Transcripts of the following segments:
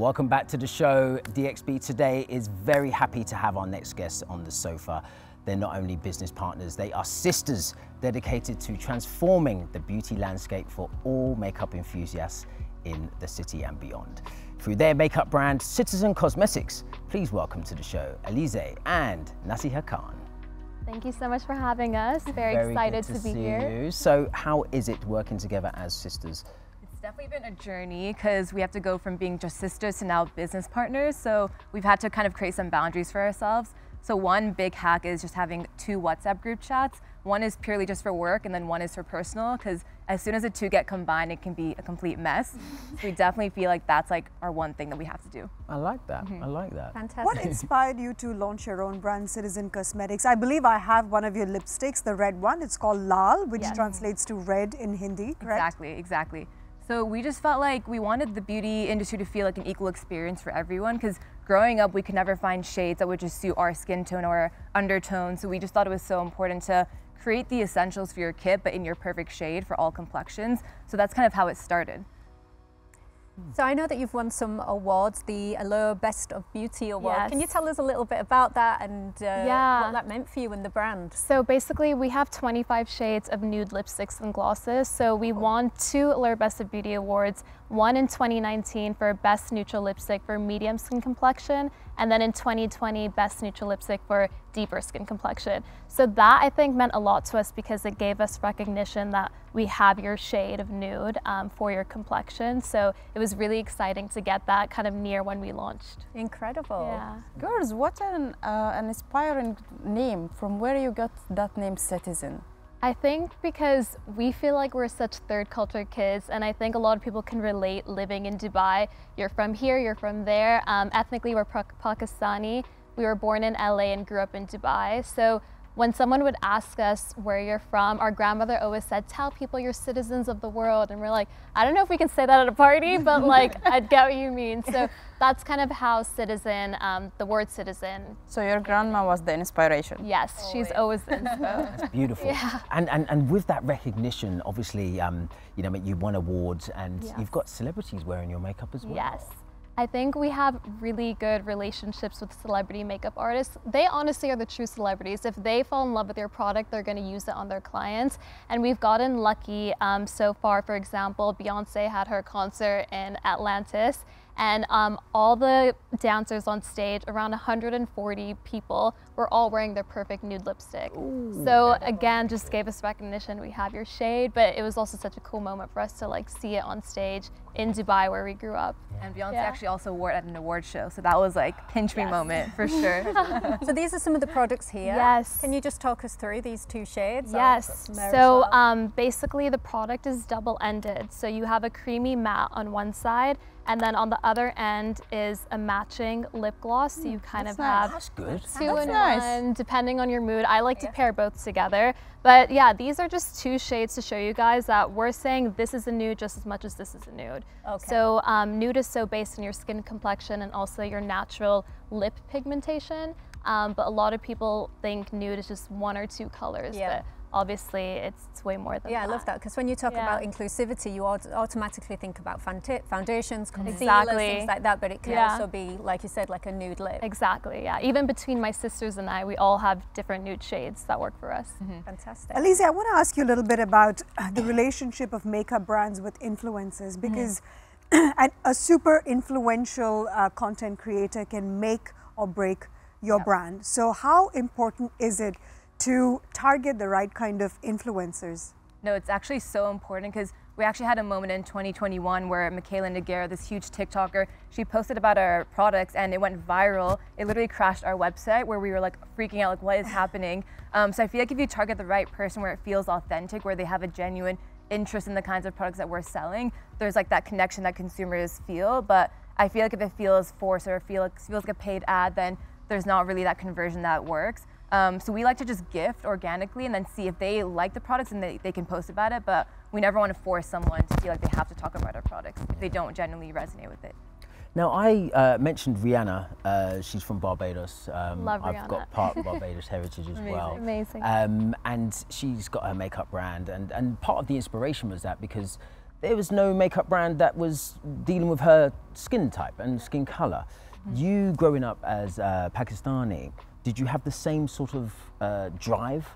Welcome back to the show. DXB today is very happy to have our next guest on the sofa. They're not only business partners, they are sisters dedicated to transforming the beauty landscape for all makeup enthusiasts in the city and beyond. Through their makeup brand, Citizen Cosmetics, please welcome to the show Aleezeh and Naseeha Khan. Thank you so much for having us. Very, Very excited good to, be see here. You. So, how is it working together as sisters? It's definitely been a journey because we have to go from being just sisters to now business partners. So we've had to kind of create some boundaries for ourselves. So one big hack is just having two WhatsApp group chats. One is purely just for work and then one is for personal because as soon as the two get combined, it can be a complete mess. so we definitely feel like that's like our one thing that we have to do. I like that. Mm-hmm. I like that. Fantastic. What inspired you to launch your own brand, Citizen Cosmetics? I believe I have one of your lipsticks, the red one. It's called Lal, which Yes. translates to red in Hindi, correct? Exactly, exactly. So we just felt like we wanted the beauty industry to feel like an equal experience for everyone because growing up we could never find shades that would just suit our skin tone or undertone. So we just thought it was so important to create the essentials for your kit but in your perfect shade for all complexions. So that's kind of how it started. So I know that you've won some awards, the Allure Best of Beauty Award. Can you tell us a little bit about that and uh, Yeah. what that meant for you and the brand? So basically, we have 25 shades of nude lipsticks and glosses. So we won two Allure Best of Beauty awards. One in 2019 for Best Neutral Lipstick for medium skin complexion, and then in 2020 Best Neutral Lipstick for deeper skin complexion. So that I think meant a lot to us because it gave us recognition that we have your shade of nude um, for your complexion. So it was really exciting to get that kind of near when we launched. Incredible. Yeah. Girls, what an, uh, an inspiring name. From where you got that name, Citizen? I think because we feel like we're such third culture kids, and I think a lot of people can relate living in Dubai. You're from here, you're from there. Um, ethnically, we're Pa- Pakistani. We were born in LA and grew up in Dubai. So when someone would ask us where you're from, our grandmother always said, Tell people you're citizens of the world. And we're like, I don't know if we can say that at a party, but like, I get what you mean. So that's kind of how citizen, um, the word citizen, So your grandma was the inspiration. yes, she's always the inspo. Beautiful. Yeah. And, and and with that recognition, obviously, um, you know, you won awards, and Yes. you've got celebrities wearing your makeup as well. Yes. I think we have really good relationships with celebrity makeup artists. They honestly are the true celebrities. If they fall in love with your product, they're going to use it on their clients. And we've gotten lucky um, so far. For example, Beyonce had her concert in Atlantis, and um, all the dancers on stage, around 140 people, were all wearing their perfect nude lipstick. so again, just gave us recognition. We have your shade, but it was also such a cool moment for us to like see it on stage in Dubai where we grew up. And Beyonce Yeah. actually also wore it at an award show. So that was like pinch me moment for sure. So these are some of the products here. Yes. Can you just talk us through these two shades? Yes. So um, basically, the product is double ended. So you have a creamy matte on one side, and then on the other end is a matching lip gloss. So you kind of have That's good. two in nice. One, depending on your mood. I like to pair both together. But yeah, these are just two shades to show you guys that we're saying this is a nude just as much as this is a nude. Okay. So um, nude is so based on your skin complexion and also your natural lip pigmentation. Um, but a lot of people think nude is just one or two colors. Yeah. But obviously, it's, it's way more than that. Yeah, I love that because when you talk Yeah. about inclusivity, you automatically think about foundations, concealers, Exactly. things like that. But it can Yeah. also be, like you said, like a nude lip. Exactly, yeah. Even between my sisters and I, we all have different nude shades that work for us. Fantastic. Aleezeh, I want to ask you a little bit about uh, the relationship of makeup brands with influencers Mm-hmm. because a super influential uh, content creator can make or break your brand. So, how important is it to target the right kind of influencers? No, it's actually so important because we actually had a moment in 2021 where Mikayla Nogueira, this huge TikToker, she posted about our products and it went viral. It literally crashed our website where we were like freaking out, like what is happening? Um, so I feel like if you target the right person where it feels authentic, where they have a genuine interest in the kinds of products that we're selling, there's like that connection that consumers feel. But I feel like if it feels forced or feels feels like a paid ad, then there's not really that conversion that works. Um, so we like to just gift organically and then see if they like the products and they, they can post about it. But we never want to force someone to feel like they have to talk about our products if they don't genuinely resonate with it. Now, I uh, mentioned Rihanna. Uh, she's from Barbados. Um, Love I've Rihanna. got part Barbados heritage as well. Amazing. Um, and she's got her makeup brand, and, and part of the inspiration was that because there was no makeup brand that was dealing with her skin type and skin color. Mm-hmm. You growing up as uh, Pakistani, did you have the same sort of uh, drive?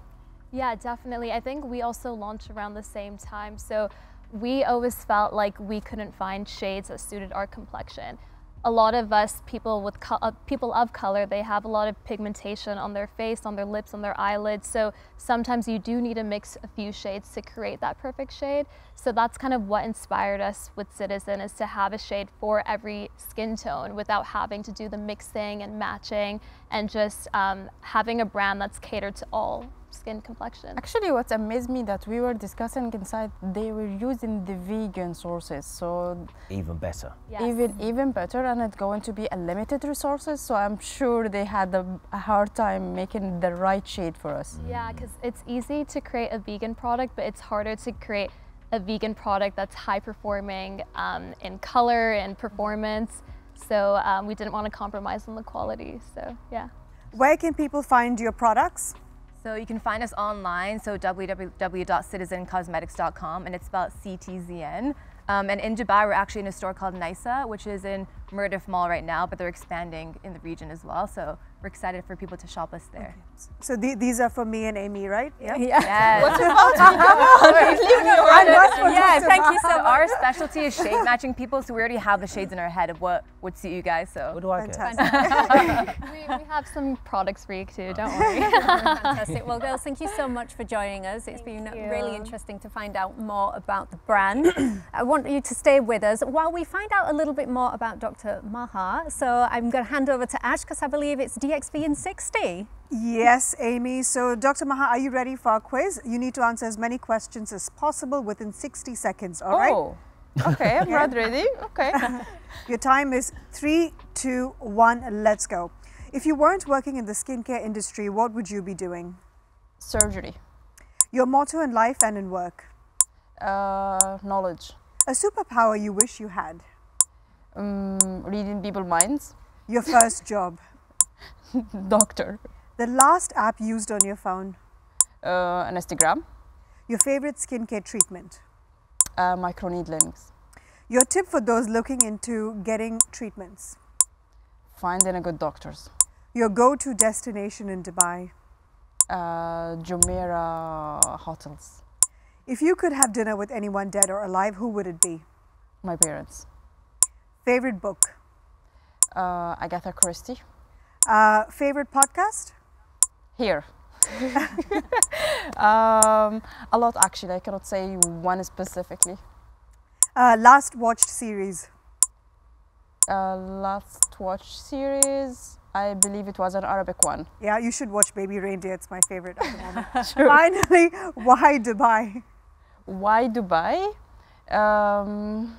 Yeah, definitely. I think we also launched around the same time. So we always felt like we couldn't find shades that suited our complexion a lot of us people with uh, people of color they have a lot of pigmentation on their face on their lips on their eyelids. So sometimes you do need to mix a few shades to create that perfect shade. So that's kind of what inspired us with citizen is to have a shade for every skin tone without having to do the mixing and matching and just um, having a brand that's catered to all skin complexion. Actually, what amazed me that we were discussing inside, they were using the vegan sources, so even better. Yes. Even even better, and it's going to be a limited resources. So I'm sure they had a, a hard time making the right shade for us. Mm. Yeah, because it's easy to create a vegan product, but it's harder to create a vegan product that's high performing um, in color and performance. So um, we didn't want to compromise on the quality. So yeah. Where can people find your products? So you can find us online, so www.citizencosmetics.com, and it's spelled C-T-Z-N. Um, and in Dubai, we're actually in a store called Nisa, which is in Mirdif Mall right now, but they're expanding in the region as well. So we're excited for people to shop us there. Okay. So th these are for me and Amy, right? Yeah. yeah. Yes. What's about yeah, thank you. So our specialty is shade matching people, so we already have the shades in our head of what would suit you guys. So what do I Fantastic. we, we, have some products for you too. Don't oh. worry. Fantastic. Well, girls, thank you so much for joining us. It's thank been you. really interesting to find out more about the brand. I want you to stay with us while we find out a little bit more about Dr. Maha. So I'm going to hand over to Ash because I believe it's DXB in 60. Yes, Amy. So, Dr. Maha, are you ready for our quiz? You need to answer as many questions as possible within 60 seconds, all right? Oh, okay. I'm not ready. Okay. Your time is three, two, one. Let's go. If you weren't working in the skincare industry, what would you be doing? Surgery. Your motto in life and in work? Uh, knowledge. A superpower you wish you had? Um, reading people's minds. Your first job? Doctor. The last app used on your phone? Uh, an Instagram. Your favorite skincare treatment? Uh, microneedlings. Your tip for those looking into getting treatments? Finding a good doctors. Your go-to destination in Dubai? Uh, Jumeirah hotels. If you could have dinner with anyone dead or alive, who would it be? My parents. Favorite book? Uh, Agatha Christie. Uh, favorite podcast? Here. um, a lot actually. I cannot say one specifically. Uh, last watched series? Uh, last watched series. I believe it was an Arabic one. Yeah, you should watch Baby Reindeer. It's my favorite at the moment. sure. Finally, why Dubai? Why Dubai? Um,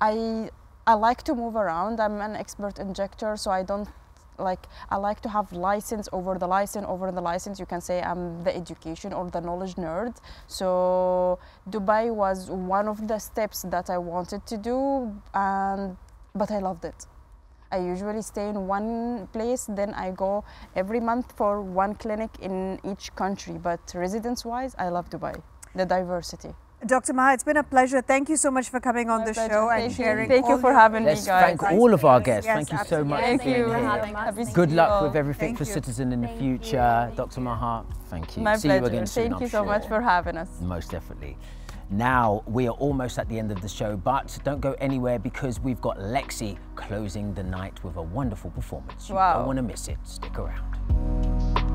I I like to move around. I'm an expert injector, so I don't like I like to have license over the license over the license. You can say I'm the education or the knowledge nerd. So Dubai was one of the steps that I wanted to do, and but I loved it. I usually stay in one place, then I go every month for one clinic in each country. But residence-wise, I love Dubai, the diversity. Dr. Maha, it's been a pleasure. Thank you so much for coming on My the pleasure. show thank and sharing. Thank you for having Let's me, guys. thank all of our guests. Yes, thank you absolutely. so much thank for being you. here. Good luck with everything thank for you. Citizen in the future. You. Dr. Maha, thank you. My See pleasure. you again soon, Thank I'm you so sure. much for having us. Most definitely. Now, we are almost at the end of the show, but don't go anywhere because we've got Lexi closing the night with a wonderful performance. You Wow. don't want to miss it. Stick around.